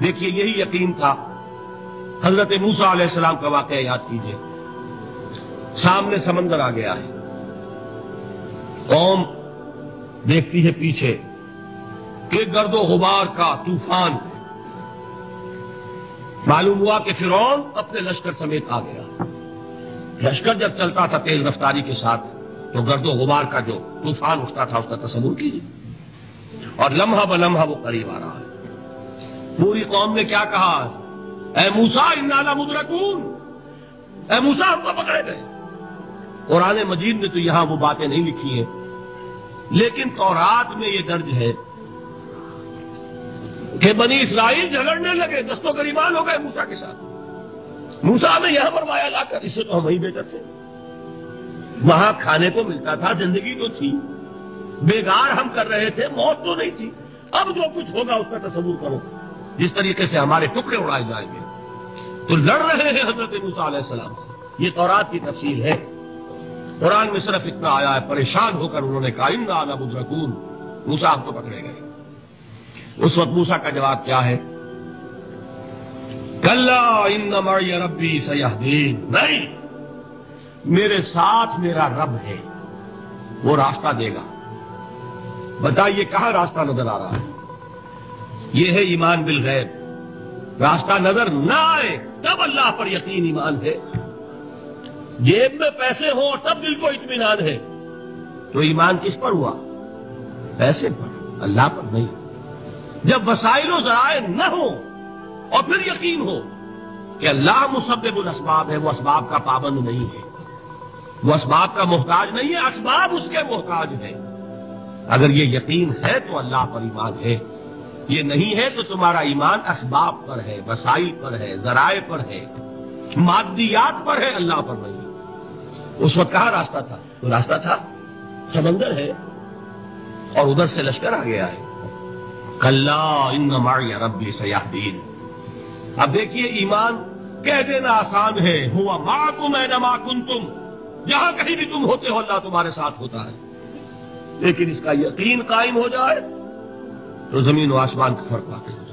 देखिए, यही यकीन था। हज़रत मूसा अलैहिस्सलाम का वाकया याद कीजिए। सामने समंदर आ गया है। कौम देखती है पीछे कि गर्दो गुबार का तूफ़ान मालूम हुआ कि फिरौन अपने लश्कर समेत आ गया। लश्कर जब चलता था तेज रफ्तारी के साथ तो गर्दो गुबार का जो तूफ़ान उठता था, उसका तस्वुर कीजिए। और लम्हा ब लम्हा वो करीब आ रहा है। पूरी कौम ने क्या कहा? ए मूसा, इन्ना मुदरकून। ए मूसा, हमको पकड़े गए। कुरान मजीद ने तो यहाँ वो बातें नहीं लिखी हैं। लेकिन तौरात में ये दर्ज है कि बनी इसराइल झगड़ने लगे, दस्तों गरीबान हो गए मूसा के साथ। मूसा में यहाँ पर माया लाकर, इससे तो हम वही बेहतर थे। वहाँ खाने को मिलता था, ज़िंदगी तो थी। बेगार हम कर रहे थे, मौत तो नहीं थी। अब जो कुछ होगा, उसका तस्वूर करो। जिस तरीके से हमारे टुकड़े उड़ाए जाएँगे। तो लड़ रहे हैं हज़रत मूसा से। ये तौरात की तफसील है। कुरान में सिर्फ़ इतना आया है, परेशान होकर उन्होंने कहा आना बुद्रकून मूसा आपको पकड़े गए। उस वक्त मूसा का जवाब क्या है? कल्ला इन रब्बी सयाहदीन। नहीं, मेरे साथ मेरा रब है। वो रास्ता देगा। बताइए, कहाँ रास्ता नज़र आ रहा है? ये है ईमान बिल गैब। रास्ता नज़र ना आए, तब अल्लाह पर यकीन ईमान है। जेब में पैसे हो, तब दिल को इत्मीनान है। तो ईमान किस पर हुआ? पैसे पर, अल्लाह पर नहीं। जब वसाइलो जराए न हो, और फिर यकीन हो कि अल्लाह मुसब्बुल असबाब है, वो असबाब का पाबंद नहीं है। वो असबाब का मोहताज नहीं है, असबाब उसके मोहताज है। अगर ये यकीन है तो अल्लाह पर ईमान है। ये नहीं है तो तुम्हारा ईमान असबाब पर है, वसाइल पर है, जराए पर है मादियात पर है, अल्लाह पर नहीं उस वक्त कहा रास्ता था? तो रास्ता था समंदर है और उधर से लश्कर आ गया है। कल्ला इन मारिया रब्बी सयाहदीन। अब देखिए, ईमान कह देना आसान है। हुआ माँ तुम है न तुम जहाँ कहीं भी तुम होते हो, अल्लाह तुम्हारे साथ होता है। लेकिन इसका यकीन कायम हो जाए तो ज़मीन व आसमान को फ़र्क वाकई